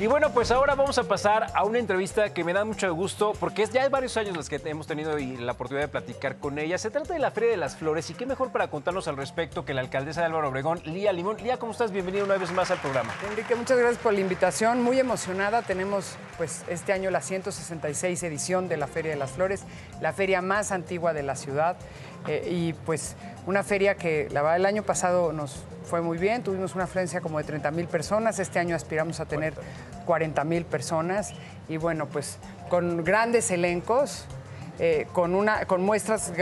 Y bueno, pues ahora vamos a pasar a una entrevista que me da mucho gusto porque es ya varios años los que hemos tenido la oportunidad de platicar con ella. Se trata de la Feria de las Flores y qué mejor para contarnos al respecto que la alcaldesa de Álvaro Obregón, Lía Limón. Lía, ¿cómo estás? Bienvenida una vez más al programa. Enrique, muchas gracias por la invitación. Muy emocionada. Tenemos pues este año la 166 edición de la Feria de las Flores, la feria más antigua de la ciudad. Eh, y pues una feria que la verdad el año pasado nos fue muy bien, tuvimos una afluencia como de 30 mil personas, este año aspiramos a tener 40 mil personas. Y bueno, pues con grandes elencos, eh, con, una, con, muestras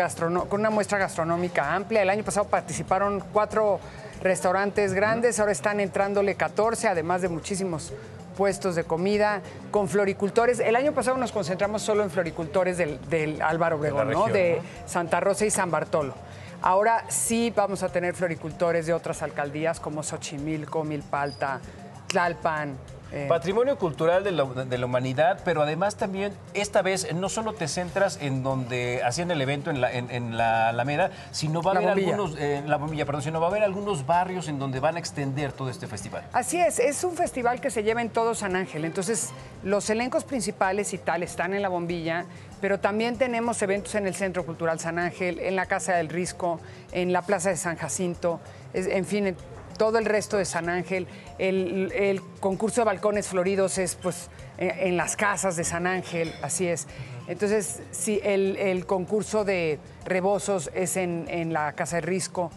con una muestra gastronómica amplia. El año pasado participaron cuatro restaurantes grandes, ahora están entrándole 14, además de muchísimos puestos de comida, con floricultores. El año pasado nos concentramos solo en floricultores del, Álvaro Obregón, ¿no? De Santa Rosa y San Bartolo. Ahora sí vamos a tener floricultores de otras alcaldías como Xochimilco, Milpalta, Tlalpan, eh, Patrimonio cultural de la, humanidad, pero además también esta vez no solo te centras en donde hacían el evento en la, en, la Alameda, sino va a haber algunos, eh, la bombilla, perdón, sino va a haber algunos barrios en donde van a extender todo este festival. Así es, es un festival que se lleva en todo San Ángel, entonces los elencos principales y tal están en la bombilla, pero también tenemos eventos en el Centro Cultural San Ángel, en la Casa del Risco, en la Plaza de San Jacinto, en fin, todo el resto de San Ángel. El, concurso de balcones floridos es pues en, las casas de San Ángel, así es. Entonces, sí, el, concurso de rebozos es en, la Casa de Risco.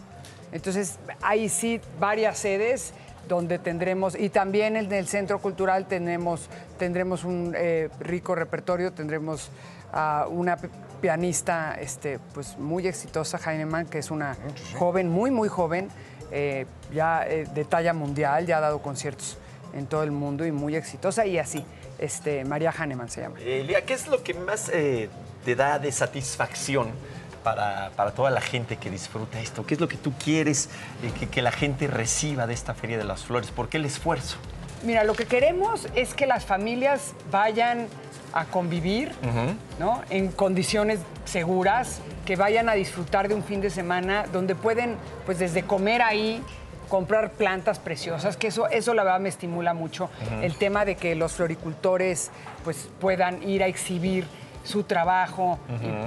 Entonces, hay sí varias sedes donde tendremos, y también en el Centro Cultural tenemos, tendremos un eh, rico repertorio, tendremos a una pianista este, pues, muy exitosa, Heinemann, que es una joven, muy, muy joven, eh, ya eh, de talla mundial, ya ha dado conciertos en todo el mundo y muy exitosa y así. Este, María Hahnemann se llama. Elia, ¿qué es lo que más eh, te da de satisfacción para, toda la gente que disfruta esto? ¿Qué es lo que tú quieres que, la gente reciba de esta Feria de las Flores? ¿Por qué el esfuerzo? Mira, lo que queremos es que las familias vayan a convivir ¿no? en condiciones seguras, que vayan a disfrutar de un fin de semana donde pueden, pues desde comer ahí, comprar plantas preciosas, que eso, eso la verdad me estimula mucho. El tema de que los floricultores pues, puedan ir a exhibir su trabajo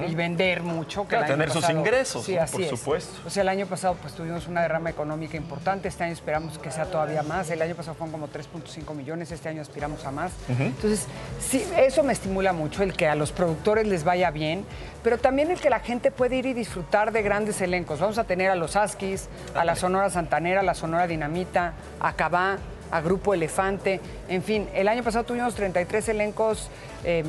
y, vender mucho. Que tener sus ingresos, sí, por supuesto. O sea, el año pasado pues tuvimos una derrama económica importante, este año esperamos que sea todavía más, el año pasado fueron como 3.5 millones, este año aspiramos a más. Entonces, sí, eso me estimula mucho, el que a los productores les vaya bien, pero también el que la gente puede ir y disfrutar de grandes elencos. Vamos a tener a los Askis, a la Sonora Santanera, a la Sonora Dinamita, a Cabá, a Grupo Elefante, en fin, el año pasado tuvimos 33 elencos, em,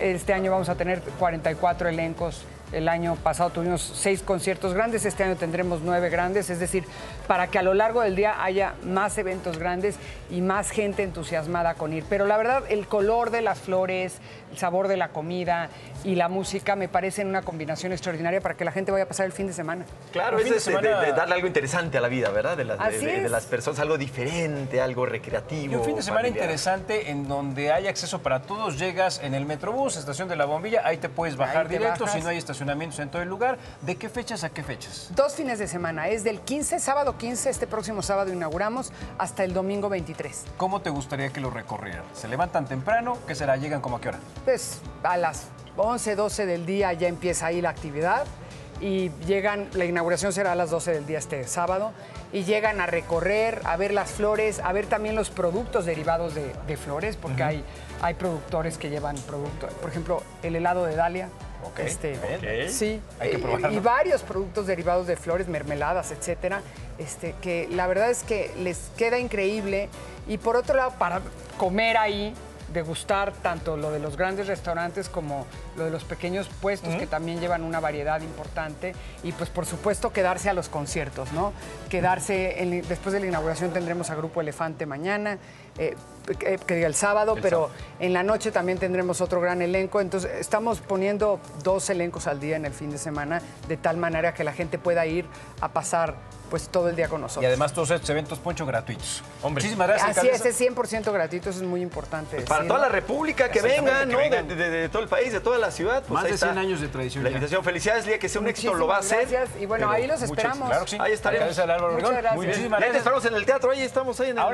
este año vamos a tener 44 elencos el año pasado tuvimos seis conciertos grandes, este año tendremos nueve grandes, es decir, para que a lo largo del día haya más eventos grandes y más gente entusiasmada con ir. Pero la verdad, el color de las flores, el sabor de la comida y la música me parecen una combinación extraordinaria para que la gente vaya a pasar el fin de semana. Claro, es de, darle algo interesante a la vida, ¿verdad? De, las personas, algo diferente, algo recreativo. Y un fin de semana interesante en donde hay acceso para todos. Llegas en el Metrobús, estación de la bombilla, ahí te puedes bajar directo, si no hay estación en todo el lugar. ¿De qué fechas a qué fechas? Dos fines de semana. Es del 15, sábado 15, este próximo sábado inauguramos, hasta el domingo 23. ¿Cómo te gustaría que lo recorrieran? ¿Se levantan temprano? ¿Qué será? ¿Llegan como a qué hora? Pues a las 11, 12 del día ya empieza ahí la actividad y llegan, la inauguración será a las 12 del día este sábado, y llegan a recorrer, a ver las flores, a ver también los productos derivados de, flores, porque hay, hay productores que llevan productos, por ejemplo, el helado de Dalia, este, Sí, Hay que eh, y varios productos derivados de flores, mermeladas, etcétera, este, que la verdad es que les queda increíble. Y por otro lado, para comer ahí, degustar tanto lo de los grandes restaurantes como lo de los pequeños puestos que también llevan una variedad importante y pues por supuesto quedarse a los conciertos, ¿no? Quedarse, después de la inauguración tendremos a Grupo Elefante mañana, eh, que, diga el sábado, pero en la noche también tendremos otro gran elenco, entonces estamos poniendo dos elencos al día en el fin de semana de tal manera que la gente pueda ir a pasar pues todo el día con nosotros. Y además todos estos eventos, Poncho, gratuitos. Hombre. Muchísimas gracias. Así es, es 100% gratuito, eso es muy importante. Pues para toda la República, que vengan, ¿no? De, todo el país, de toda la ciudad. Pues Más de 100 años de tradición. La invitación, felicidades, Lía, que sea un éxito, lo va a hacer. Gracias, y bueno, ahí los esperamos. Claro que sí. Ahí estaremos. Muchas gracias. Muchísimas gracias. Te esperamos en el teatro, ahí estamos, ahí en el...